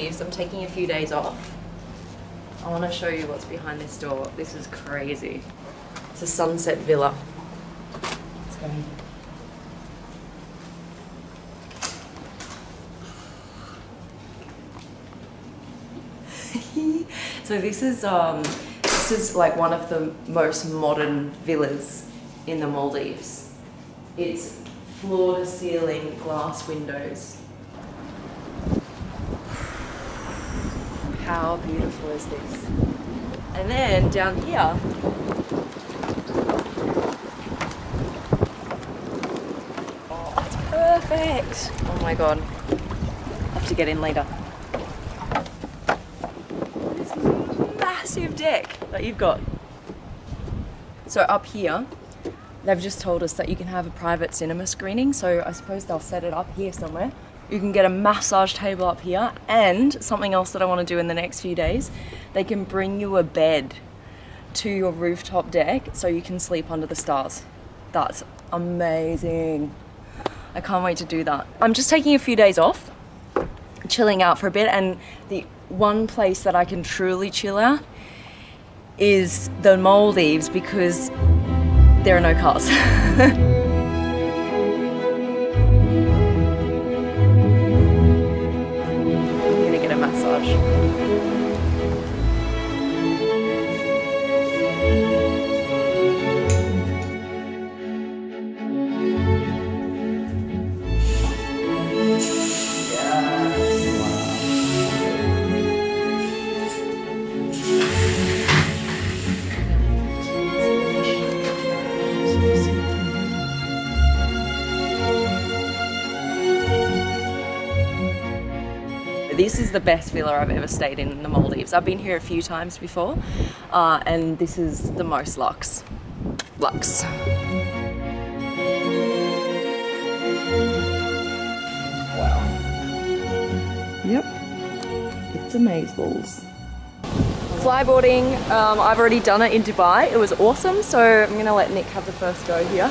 Maldives. I'm taking a few days off. I want to show you what's behind this door. This is crazy. It's a sunset villa. Let's go so this is um, this is like one of the most modern villas in the Maldives. It's floor to ceiling glass windows. How beautiful is this? And then down here, oh, it's perfect. Oh my god, I have to get in later. This massive deck that you've got. So up here, they've just told us that you can have a private cinema screening. So I suppose they'll set it up here somewhere. You can get a massage table up here and something else that I want to do in the next few days, they can bring you a bed to your rooftop deck so you can sleep under the stars. That's amazing. I can't wait to do that. I'm just taking a few days off, chilling out for a bit and the one place that I can truly chill out is the Maldives because there are no cars. This is the best villa I've ever stayed in in the Maldives. I've been here a few times before, uh, and this is the most luxe. Lux. Wow. Yep. It's amazeballs. Flyboarding, um, I've already done it in Dubai. It was awesome, so I'm gonna let Nick have the first go here.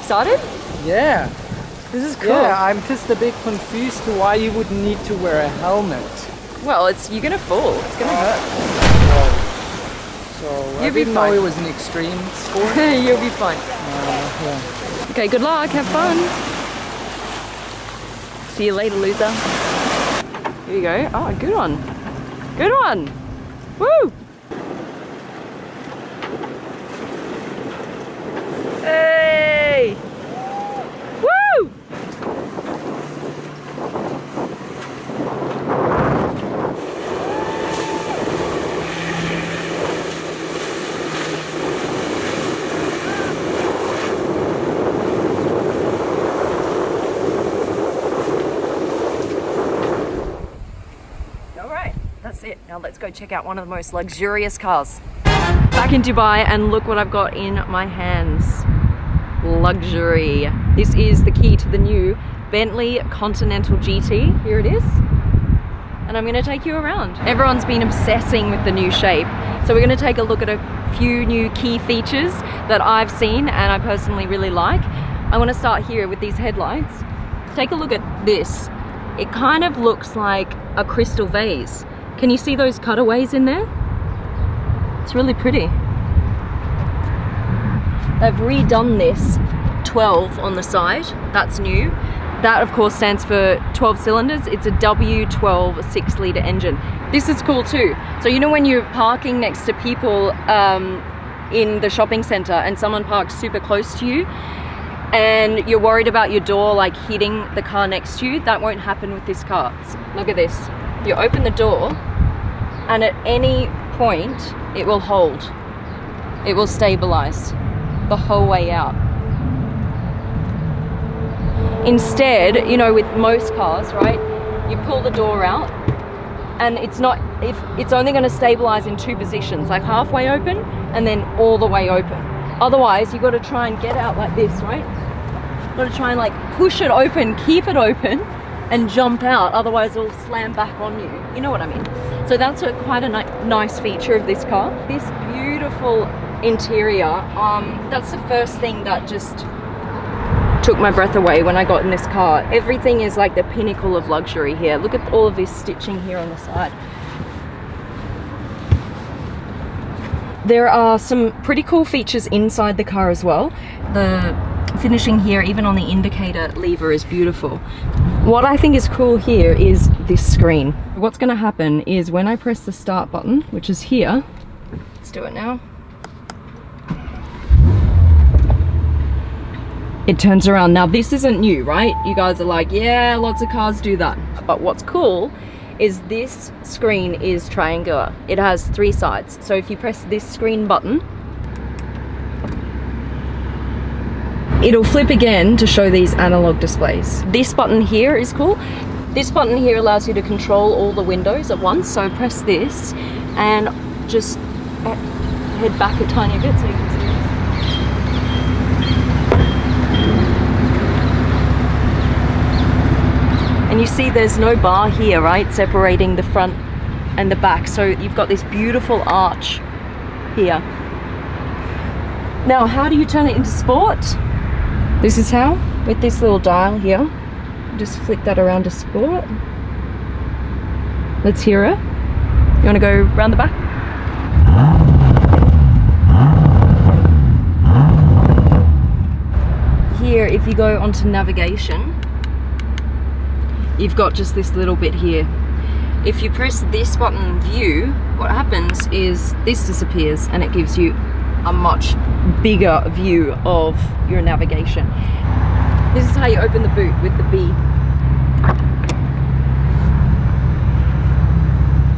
Excited? Yeah. This is cool. Yeah, I'm just a bit confused to why you would need to wear a helmet. Well, it's you're gonna fall. It's gonna hurt. So I You'll be didn't know fine. it was an extreme sport. You'll be fine. Uh, yeah. Okay, good luck. Have fun. See you later, loser. Here you go. Oh, good one. Good one. Woo! Hey! Woo! All right, that's it. Now let's go check out one of the most luxurious cars. Back in Dubai and look what I've got in my hands. Luxury. This is the key to the new Bentley Continental GT. Here it is. And I'm gonna take you around. Everyone's been obsessing with the new shape. So we're gonna take a look at a few new key features that I've seen and I personally really like. I wanna start here with these headlights. Take a look at this. It kind of looks like a crystal vase. Can you see those cutaways in there? It's really pretty. They've redone this 12 on the side. That's new. That of course stands for 12 cylinders. It's a W12 six litre engine. This is cool too. So you know when you're parking next to people um, in the shopping centre and someone parks super close to you and you're worried about your door like hitting the car next to you, that won't happen with this car. Look at this. You open the door and at any point it will hold. It will stabilize the whole way out. Instead, you know, with most cars, right, you pull the door out and it's not, if it's only going to stabilize in two positions, like halfway open and then all the way open. Otherwise, you've got to try and get out like this, right? Got to try and like push it open, keep it open, and jump out. Otherwise, it'll slam back on you. You know what I mean? So that's a, quite a ni- nice feature of this car. This beautiful interior. Um, that's the first thing that just took my breath away when I got in this car. Everything is like the pinnacle of luxury here. Look at all of this stitching here on the side. There are some pretty cool features inside the car as well. The finishing here, even on the indicator lever is beautiful. What I think is cool here is this screen. What's gonna happen is when I press the start button, which is here, let's do it now. It turns around. Now this isn't new, right? You guys are like, yeah, lots of cars do that. But what's cool is this screen is triangular. It has three sides. So if you press this screen button, it'll flip again to show these analog displays. This button here is cool. This button here allows you to control all the windows at once. So press this and just head back a tiny bit so you can see And you see there's no bar here, right? Separating the front and the back. So you've got this beautiful arch here. Now, how do you turn it into sport? This is how, with this little dial here. Just flick that around to sport. Let's hear it. You wanna go round the back? Here, if you go onto navigation, you've got just this little bit here. If you press this button view, what happens is this disappears and it gives you a much bigger view of your navigation. This is how you open the boot with the B.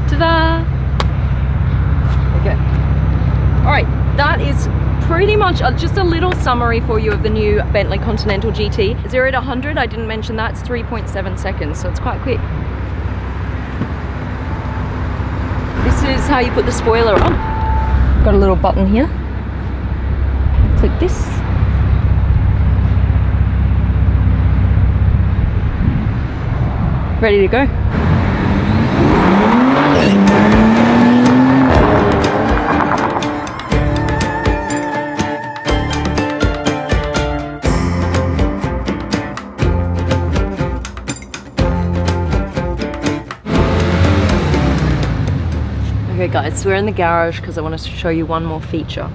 Ta-da! Okay. All right, that is pretty much just a little summary for you of the new Bentley Continental GT. 0 to 100, I didn't mention that, it's 3.7 seconds, so it's quite quick. This is how you put the spoiler on. Got a little button here. Click this. Ready to go. Okay guys, so we're in the garage because I wanted to show you one more feature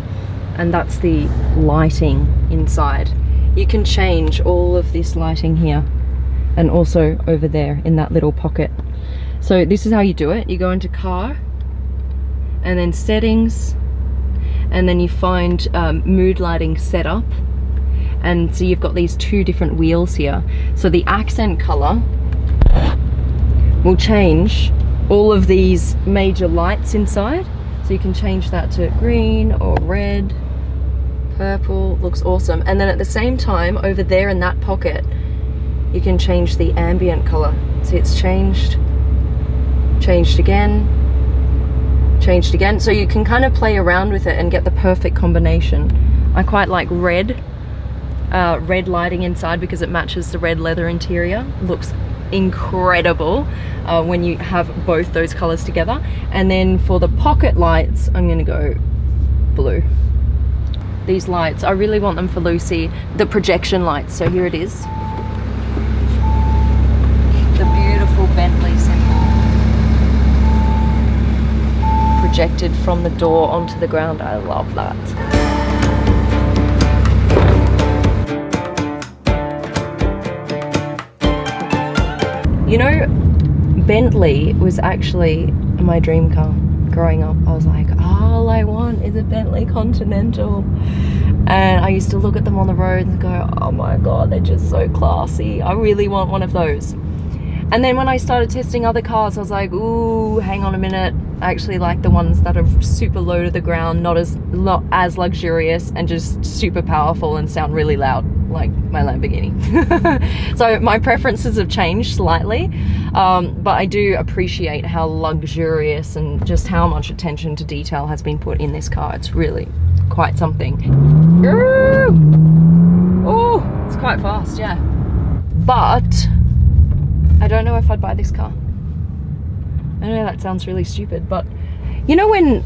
and that's the lighting inside. You can change all of this lighting here and also over there in that little pocket. So this is how you do it. You go into car and then settings and then you find um, mood lighting setup and so you've got these two different wheels here. So the accent color will change all of these major lights inside. So you can change that to green or red, purple, looks awesome. And then at the same time, over there in that pocket, you can change the ambient color. See it's changed, changed again, changed again. So you can kind of play around with it and get the perfect combination. I quite like red, uh, red lighting inside because it matches the red leather interior. Looks incredible uh, when you have both those colors together. And then for the pocket lights, I'm gonna go blue. These lights, I really want them for Lucy, the projection lights. So here it is. The beautiful Bentley symbol. Projected from the door onto the ground. I love that. You know, Bentley was actually my dream car growing up. I was like, all I want is a Bentley Continental. And I used to look at them on the road and go, oh my God, they're just so classy. I really want one of those. And then when I started testing other cars, I was like, ooh, hang on a minute. I actually like the ones that are super low to the ground, not as not as luxurious and just super powerful and sound really loud like my Lamborghini. so my preferences have changed slightly, um, but I do appreciate how luxurious and just how much attention to detail has been put in this car. It's really quite something. Oh, it's quite fast, yeah. But I don't know if I'd buy this car. I know that sounds really stupid, but you know when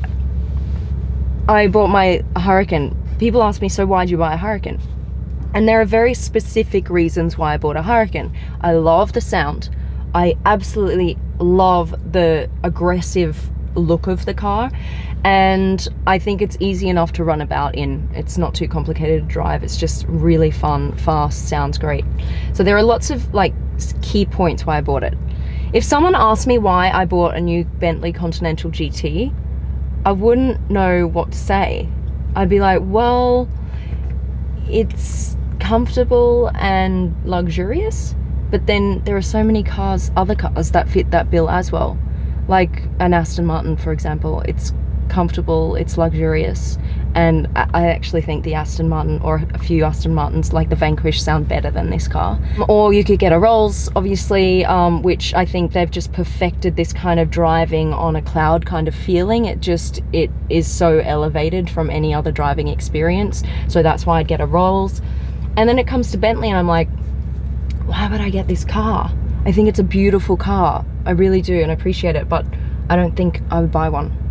I bought my Huracán, people ask me, so why'd you buy a Huracán? And there are very specific reasons why I bought a Huracán. I love the sound. I absolutely love the aggressive look of the car and I think it's easy enough to run about in. It's not too complicated to drive. It's just really fun, fast, sounds great. So there are lots of like key points why I bought it. If someone asked me why I bought a new Bentley Continental GT, I wouldn't know what to say. I'd be like, well, it's comfortable and luxurious, but then there are so many cars, other cars that fit that bill as well. Like an Aston Martin, for example, it's comfortable, it's luxurious, and I actually think the Aston Martin or a few Aston Martins like the Vanquish sound better than this car. Or you could get a Rolls, obviously, um, which I think they've just perfected this kind of driving on a cloud kind of feeling. It just, it is so elevated from any other driving experience. So that's why I'd get a Rolls. And then it comes to Bentley and I'm like, why would I get this car? I think it's a beautiful car. I really do and I appreciate it, but I don't think I would buy one.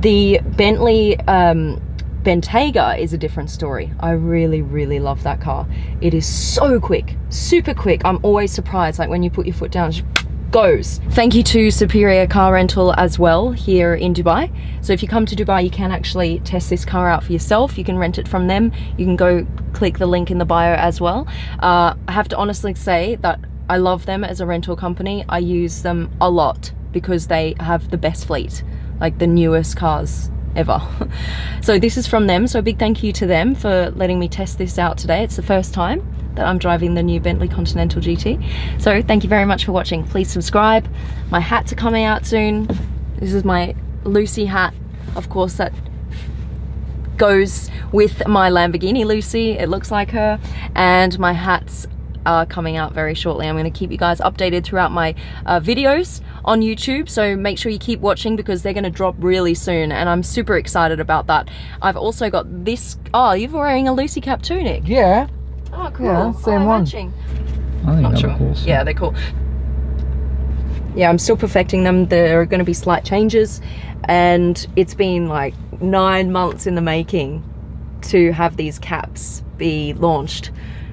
The Bentley um, Bentayga is a different story. I really, really love that car. It is so quick, super quick. I'm always surprised, like when you put your foot down, it goes. Thank you to Superior Car Rental as well here in Dubai. So if you come to Dubai, you can actually test this car out for yourself. You can rent it from them. You can go click the link in the bio as well. Uh, I have to honestly say that I love them as a rental company. I use them a lot because they have the best fleet like the newest cars ever. so this is from them, so a big thank you to them for letting me test this out today. It's the first time that I'm driving the new Bentley Continental GT. So thank you very much for watching. Please subscribe. My hats are coming out soon. This is my Lucy hat, of course, that goes with my Lamborghini Lucy. It looks like her. And my hats are coming out very shortly. I'm going to keep you guys updated throughout my uh, videos on YouTube, so make sure you keep watching because they're going to drop really soon, and I'm super excited about that. I've also got this, oh, you're wearing a Lucy Cap tunic. Yeah. Oh, cool. Yeah, same oh, one. Matching. I think Not they're sure. cool. so- Yeah, they're cool. Yeah, I'm still perfecting them. There are going to be slight changes, and it's been like nine months in the making to have these caps be launched.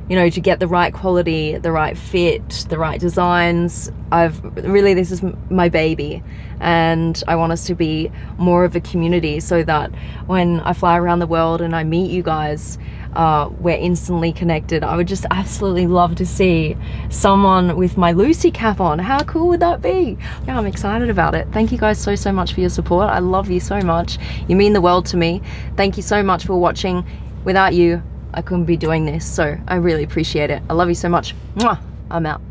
You know, to get the right quality, the right fit, the right designs. I've really, this is my baby, and I want us to be more of a community so that when I fly around the world and I meet you guys, uh, we're instantly connected. I would just absolutely love to see someone with my Lucy cap on. How cool would that be? Yeah, I'm excited about it. Thank you guys so, so much for your support. I love you so much. You mean the world to me. Thank you so much for watching. Without you, I couldn't be doing this. So I really appreciate it. I love you so much. Mwah! I'm out.